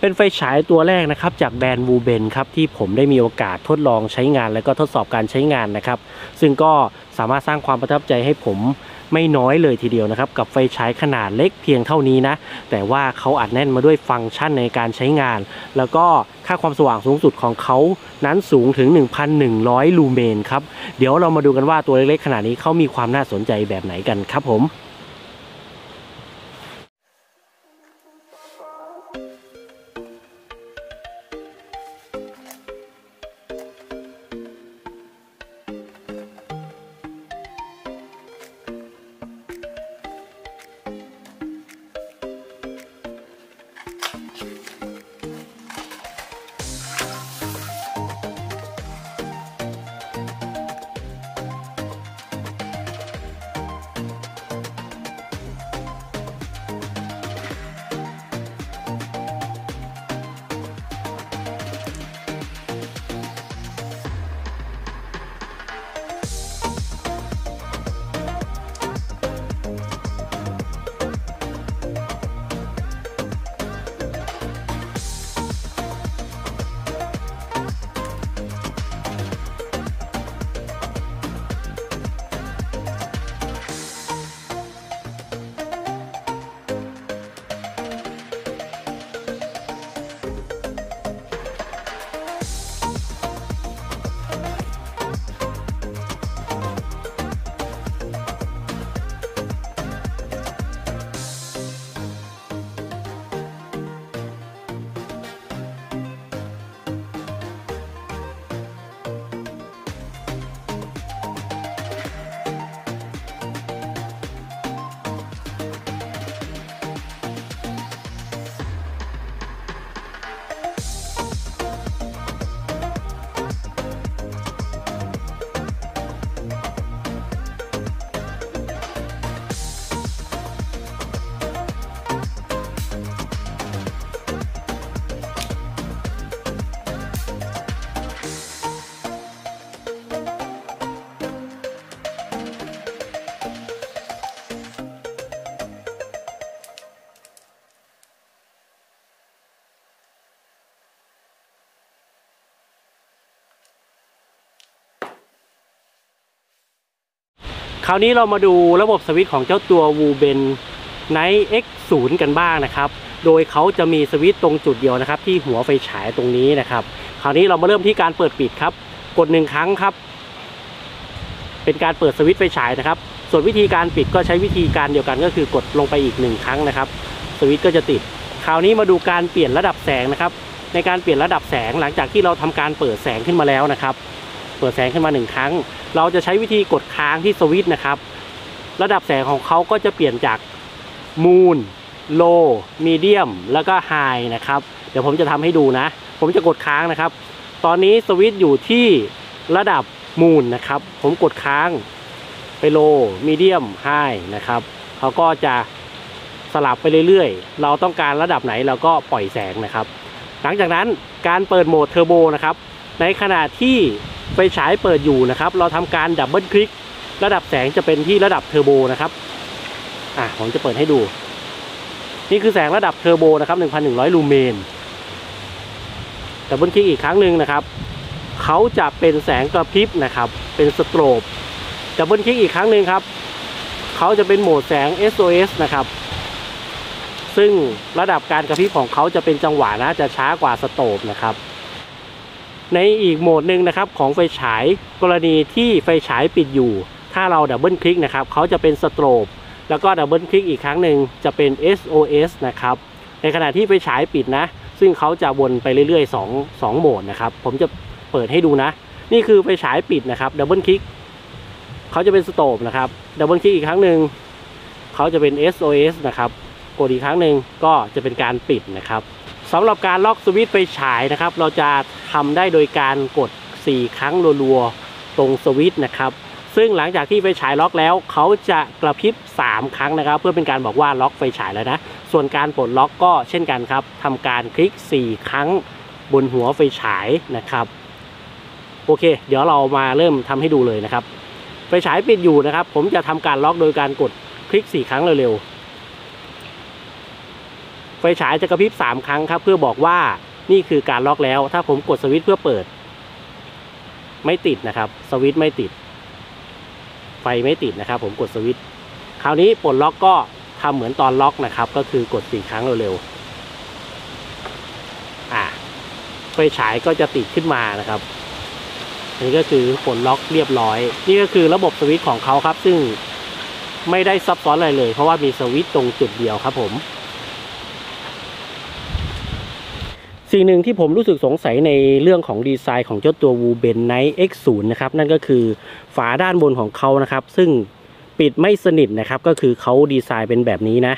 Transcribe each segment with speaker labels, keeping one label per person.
Speaker 1: เป็นไฟฉายตัวแรกนะครับจากแบรนด์วูเบนครับที่ผมได้มีโอกาสทดลองใช้งาน และก็ทดสอบการใช้งานนะครับ ซึ่งก็สามารถสร้างความประทับใจให้ผมไม่น้อยเลยทีเดียวนะครับกับไฟฉายขนาดเล็กเพียงเท่านี้นะ แต่ว่าเขาอัดแน่นมาด้วยฟังก์ชันในการใช้งาน แล้วก็ค่าความสว่างสูงสุดของเขานั้นสูงถึง 1,100 ลูเมนครับ เดี๋ยวเรามาดูกันว่าตัวเล็กๆขนาดนี้เขามีความน่าสนใจแบบไหนกันครับผม คราวนี้เรามาดูระบบสวิตช์ของเจ้าตัว w u b e n Night X0 กันบ้างนะครับ โดยเขาจะมีสวิตช์ตรงจุดเดียวนะครับ ที่หัวไฟฉายตรงนี้นะครับ คราวนี้เรามาเริ่มที่การเปิดปิดครับ กดหนึ่งครั้งครับ เป็นการเปิดสวิตช์ไฟฉายนะครับ ส่วนวิธีการปิดก็ใช้วิธีการเดียวกันก็คือกดลงไปอีกหนึ่งครั้งนะครับ สวิตช์ก็จะติด คราวนี้มาดูการเปลี่ยนระดับแสงนะครับ ในการเปลี่ยนระดับแสงหลังจากที่เราทำการเปิดแสงขึ้นมาแล้วนะครับ เปิดแสงขึ้นมาหนึ่งครั้ง เราจะใช้วิธีกดค้างที่สวิตช์นะครับ ระดับแสงของเขาก็จะเปลี่ยนจากมูนโลมีเดียมแล้วก็ไฮนะครับ เดี๋ยวผมจะทำให้ดูนะ ผมจะกดค้างนะครับ ตอนนี้สวิตช์อยู่ที่ระดับมูนนะครับ ผมกดค้างไปโลมีเดียมไฮนะครับเขาก็จะสลับไปเรื่อยๆ เราต้องการระดับไหนเราก็ปล่อยแสงนะครับ หลังจากนั้นการเปิดโหมดเทอร์โบนะครับ ในขณะที่ ไฟฉายเปิดอยู่นะครับ เราทำการ double click ระดับแสงจะเป็นที่ระดับเทอร์โบนะครับ อะผมจะเปิดให้ดู นี่คือแสงระดับเทอร์โบนะครับ 1,100 ลูเมน double click อีกครั้งหนึ่งนะครับ เขาจะเป็นแสงกระพริบนะครับ เป็น strobe double click อีกครั้งหนึ่งครับ เขาจะเป็นโหมดแสง SOS นะครับ ซึ่งระดับการกระพริบของเขาจะเป็นจังหวะนะจะช้ากว่า strobe นะครับ ในอีกโหมดหนึ่งนะครับของไฟฉายกรณีที่ไฟฉายปิดอยู่ ถ้าเรา double click นะครับเขาจะเป็น strobe แล้วก็ double click อีกครั้งหนึ่งจะเป็น SOS นะครับในขณะที่ไฟฉายปิดนะ ซึ่งเขาจะวนไปเรื่อยๆ 2 2โหมดนะครับผมจะเปิดให้ดูนะ นี่คือไฟฉายปิดนะครับ double click เขาจะเป็น strobe นะครับdouble click อีกครั้งหนึ่งเขาจะเป็น SOS นะครับกดอีกครั้งหนึ่งก็จะเป็นการปิดนะครับ สำหรับการล็อกสวิตช์ไฟฉายนะครับ เราจะทำได้โดยการกด 4 ครั้งรัวๆตรงสวิตช์นะครับ ซึ่งหลังจากที่ไฟฉายล็อกแล้ว เขาจะกระพริบ 3 ครั้งนะครับ เพื่อเป็นการบอกว่าล็อกไฟฉายแล้วนะ ส่วนการปลดล็อกก็เช่นกันครับทำการคลิก 4 ครั้งบนหัวไฟฉายนะครับ โอเค เดี๋ยวเรามาเริ่มทำให้ดูเลยนะครับไฟฉายปิดอยู่นะครับ ผมจะทำการล็อกโดยการกดคลิก 4 ครั้งเร็วๆ ไฟฉายจะกระพริบสามครั้งครับ เพื่อบอกว่านี่คือการล็อกแล้ว ถ้าผมกดสวิตช์เพื่อเปิด ไม่ติดนะครับ สวิตช์ไม่ติด ไฟไม่ติดนะครับ ผมกดสวิตช์คราวนี้ปลดล็อกก็ทำเหมือนตอนล็อกนะครับ ก็คือกดสี่ครั้งเร็วๆอ่าไฟฉายก็จะติดขึ้นมานะครับอันนี่ก็คือปลดล็อกเรียบร้อย นี่ก็คือระบบสวิตช์ของเขาครับ ซึ่งไม่ได้ซับซ้อนอะไรเลย เพราะว่ามีสวิตช์ตรงจุดเดียวครับผม สิ่งหนึ่งที่ผมรู้สึกสงสัยในเรื่องของดีไซน์ของเจ้าตัว w u b e n Night X0 นะครับ นั่นก็คือฝาด้านบนของเขานะครับ ซึ่งปิดไม่สนิทนะครับ ก็คือเขาดีไซน์เป็นแบบนี้นะ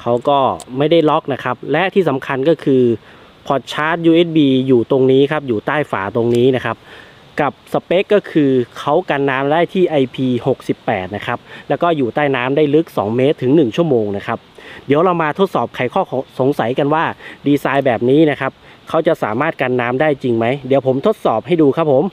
Speaker 1: เขาก็ไม่ได้ล็อกนะครับ และที่สำคัญก็คือพอร์ตชาร์จ USB อยู่ตรงนี้ครับ อยู่ใต้ฝาตรงนี้นะครับ กับสเปคก็คือเขากันน้ำได้ที่ IP68 นะครับ แล้วก็อยู่ใต้น้ำได้ลึก 2 เมตรถึง 1 ชั่วโมงนะครับ เดี๋ยวเรามาทดสอบไขข้อสงสัยกันว่าดีไซน์แบบนี้นะครับเขาจะสามารถกันน้ำได้จริงไหมเดี๋ยวผมทดสอบให้ดูครับผม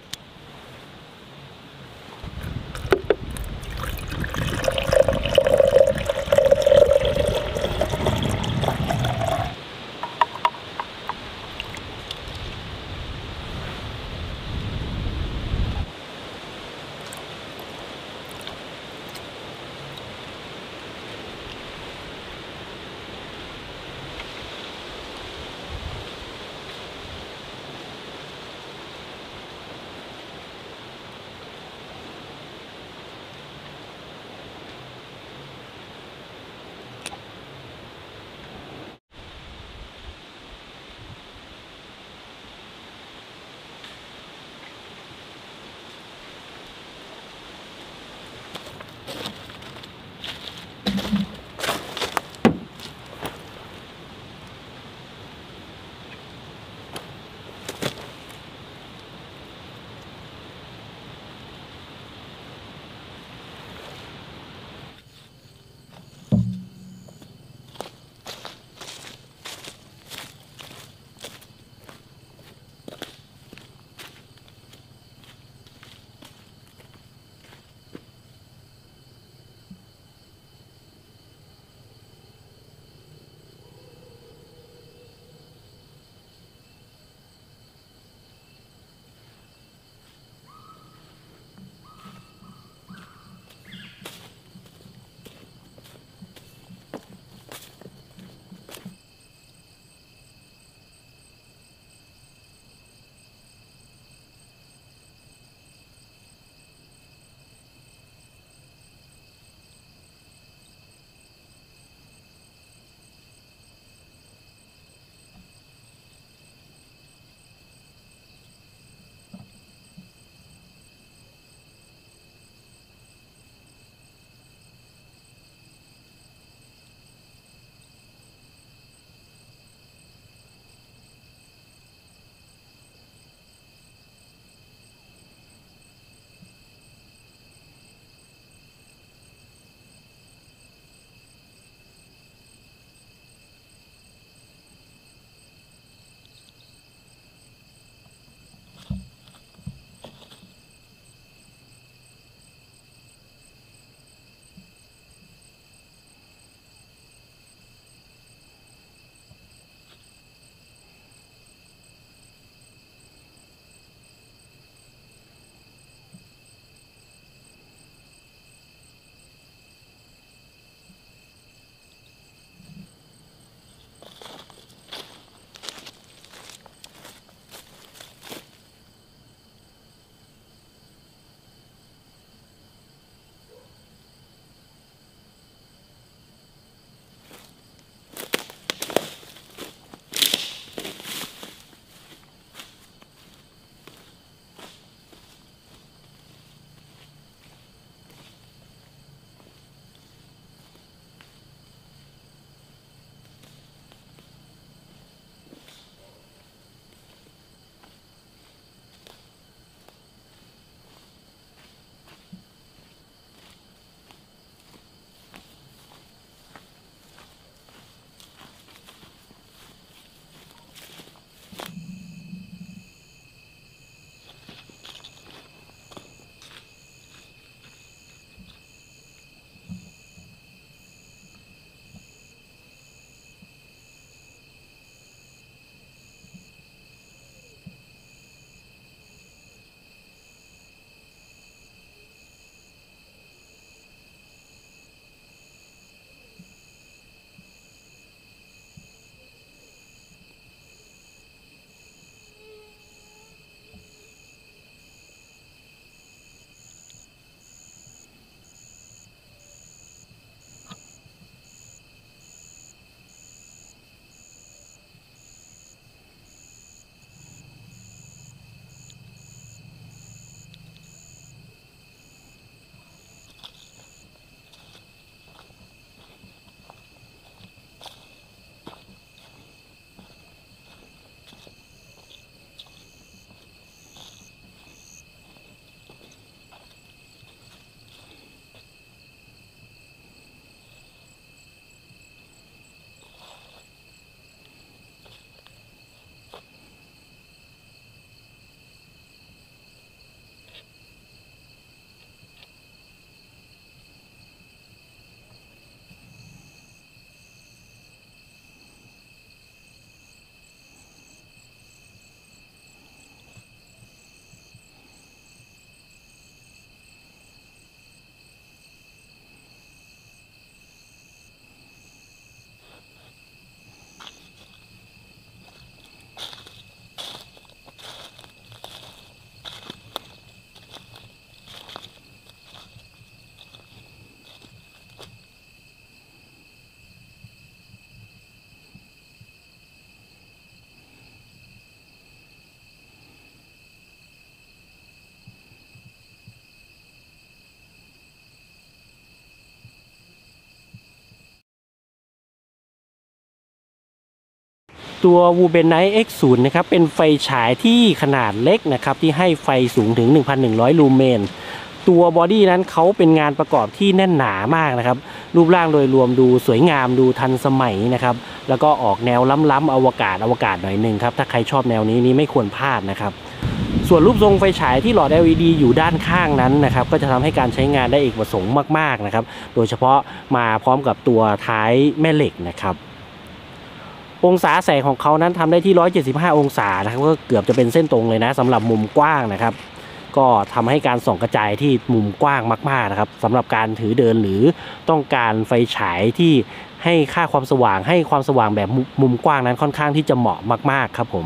Speaker 1: ตัว w u b e n Night X0 นะครับเป็นไฟฉายที่ขนาดเล็กนะครับที่ให้ไฟสูงถึง 1,100 ลูเมน ตัวบอดี้นั้นเขาเป็นงานประกอบที่แน่นหนามากนะครับ รูปร่างโดยรวมดูสวยงามดูทันสมัยนะครับ แล้วก็ออกแนวล้ำๆอวกาศอวกาศหน่อยหนึ่งครับ ถ้าใครชอบแนวนี้นี่ไม่ควรพลาดนะครับส่วนรูปทรงไฟฉายที่หลอด LED อยู่ด้านข้างนั้นนะครับก็จะทำให้การใช้งานได้เอกประสงค์มากๆนะครับ โดยเฉพาะมาพร้อมกับตัวท้ายแม่เหล็กนะครับ องศาแสงของเขานั้นทำได้ที่ 175 องศานะครับก็เกือบจะเป็นเส้นตรงเลยนะสำหรับมุมกว้างนะครับ ก็ทำให้การส่องกระจายที่มุมกว้างมากๆนะครับสำหรับการถือเดินหรือต้องการไฟฉายที่ให้ค่าความสว่างให้ความสว่างแบบมุมุมกว้างนั้นค่อนข้างที่จะเหมาะมาก ๆ ครับผม